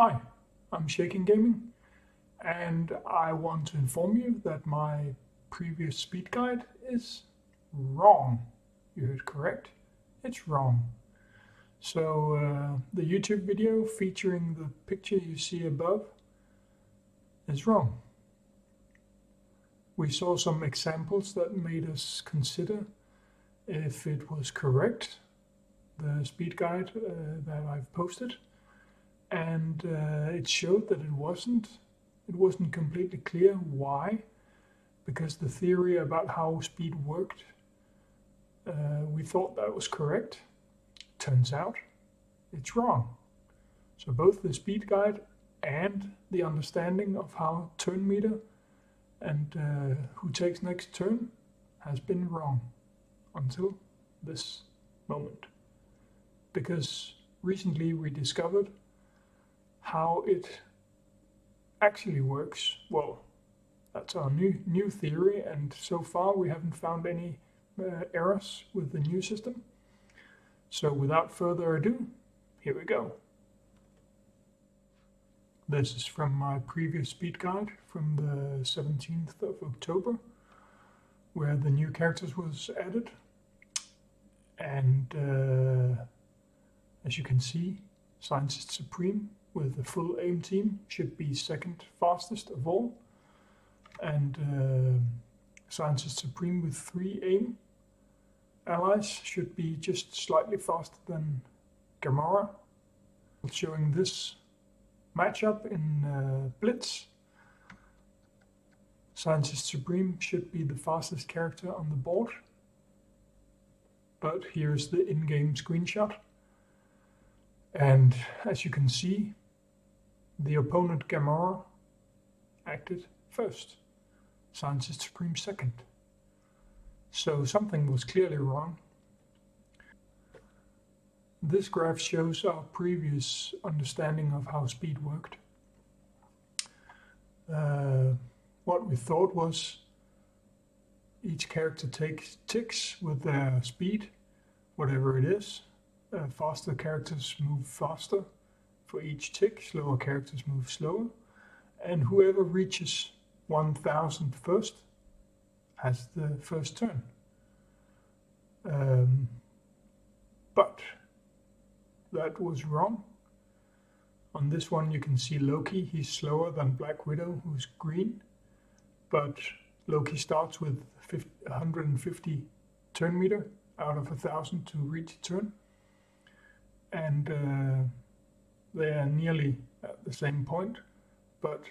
Hi, I'm Shaking Gaming, and I want to inform you that my previous speed guide is wrong. You heard correct, it's wrong. So uh, the YouTube video featuring the picture you see above is wrong. We saw some examples that made us consider if it was correct, the speed guide uh, that I've posted and uh, it showed that it wasn't. It wasn't completely clear why, because the theory about how speed worked, uh, we thought that was correct. Turns out, it's wrong. So both the speed guide and the understanding of how turn meter and uh, who takes next turn has been wrong until this moment. Because recently we discovered how it actually works. Well, that's our new new theory, and so far we haven't found any uh, errors with the new system. So without further ado, here we go. This is from my previous speed guide from the 17th of October, where the new characters was added. And uh, as you can see, Scientist Supreme with the full AIM team should be second fastest of all. And uh, Scientist Supreme with three AIM allies should be just slightly faster than Gamora. Showing this matchup in uh, Blitz. Scientist Supreme should be the fastest character on the board. But here's the in-game screenshot. And as you can see, the opponent Gamora acted first, Scientist Supreme second. So something was clearly wrong. This graph shows our previous understanding of how speed worked. Uh, what we thought was each character takes ticks with their speed, whatever it is, uh, faster characters move faster for each tick, slower characters move slower, and whoever reaches 1000 first has the first turn. Um, but that was wrong. On this one you can see Loki, he's slower than Black Widow, who's green, but Loki starts with 50, 150 turn meter out of a thousand to reach a turn and uh, they are nearly at the same point, but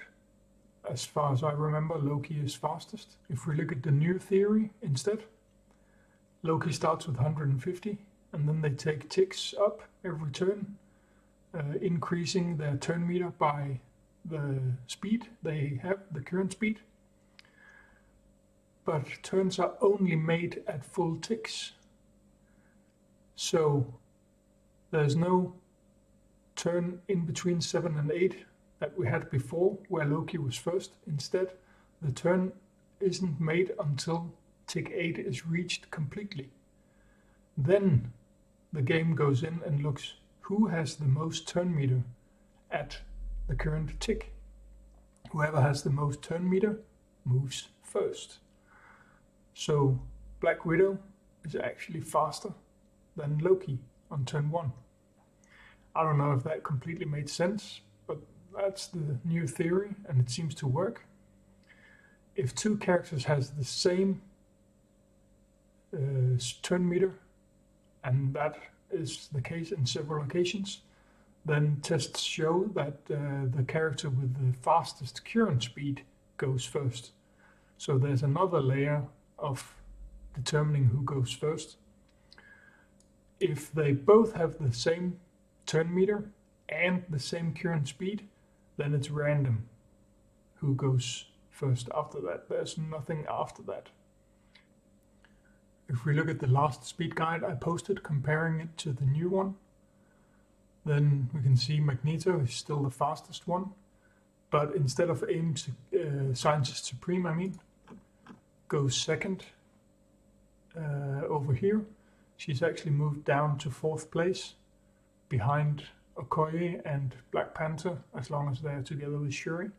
as far as I remember, Loki is fastest. If we look at the new theory instead, Loki starts with 150, and then they take ticks up every turn, uh, increasing their turn meter by the speed they have, the current speed. But turns are only made at full ticks. So there's no turn in between 7 and 8 that we had before, where Loki was first. Instead, the turn isn't made until tick 8 is reached completely. Then the game goes in and looks who has the most turn meter at the current tick. Whoever has the most turn meter moves first. So Black Widow is actually faster than Loki on turn one. I don't know if that completely made sense, but that's the new theory and it seems to work. If two characters has the same uh, turn meter, and that is the case in several occasions, then tests show that uh, the character with the fastest current speed goes first. So there's another layer of determining who goes first if they both have the same turn meter and the same current speed, then it's random who goes first after that. There's nothing after that. If we look at the last speed guide I posted comparing it to the new one, then we can see Magneto is still the fastest one, but instead of AIM uh, Scientist Supreme, I mean, goes second uh, over here She's actually moved down to fourth place behind Okoye and Black Panther as long as they're together with Shuri.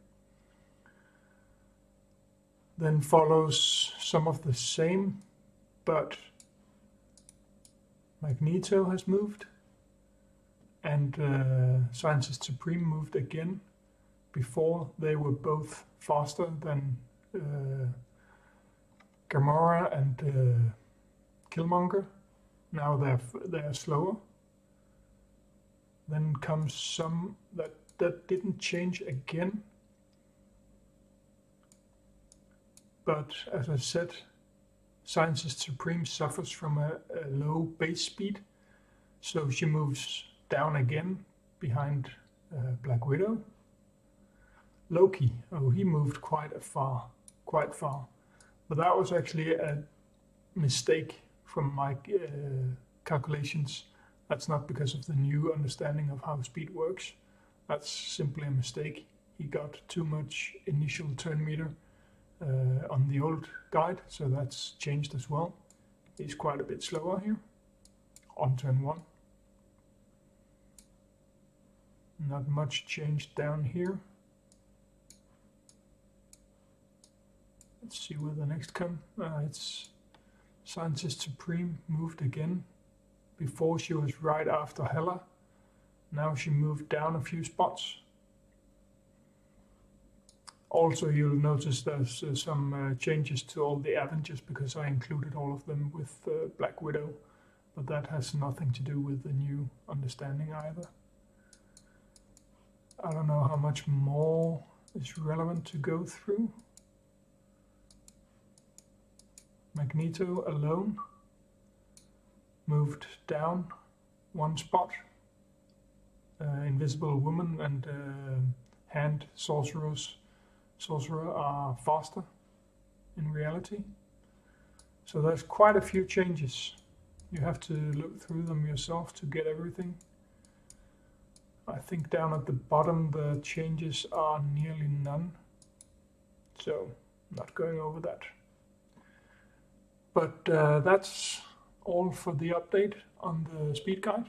Then follows some of the same, but Magneto has moved and uh, Scientist Supreme moved again. Before they were both faster than uh, Gamora and uh, Killmonger. Now they're they're slower. Then comes some that that didn't change again. But as I said, Scientist Supreme suffers from a, a low base speed, so she moves down again behind uh, Black Widow. Loki, oh, he moved quite a far, quite far. But that was actually a mistake from my uh, calculations. That's not because of the new understanding of how speed works. That's simply a mistake. He got too much initial turn meter uh, on the old guide, so that's changed as well. He's quite a bit slower here on turn one. Not much change down here. Let's see where the next come. Uh, it's Scientist Supreme moved again. Before she was right after Hela. Now she moved down a few spots. Also, you'll notice there's uh, some uh, changes to all the Avengers because I included all of them with uh, Black Widow, but that has nothing to do with the new understanding either. I don't know how much more is relevant to go through. Magneto alone moved down one spot. Uh, Invisible Woman and uh, Hand Sorcerers Sorcerer are faster in reality. So there's quite a few changes. You have to look through them yourself to get everything. I think down at the bottom the changes are nearly none. So not going over that. But uh, that's all for the update on the speed guide.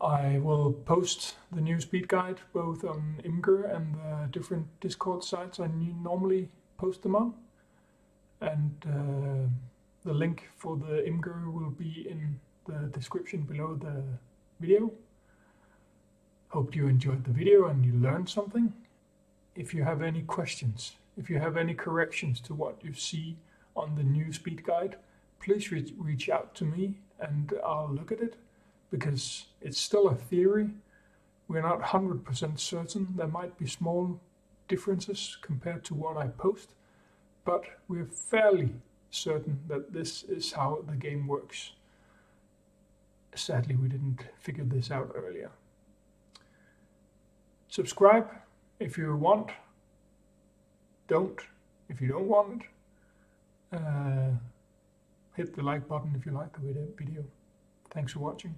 I will post the new speed guide both on Imgur and the different Discord sites I normally post them on. And uh, the link for the Imgur will be in the description below the video. Hope you enjoyed the video and you learned something. If you have any questions, if you have any corrections to what you see on the new speed guide, please re reach out to me and I'll look at it because it's still a theory. We're not 100% certain. There might be small differences compared to what I post, but we're fairly certain that this is how the game works. Sadly, we didn't figure this out earlier. Subscribe if you want. Don't if you don't want it. Uh, hit the like button if you like the video. Thanks for watching.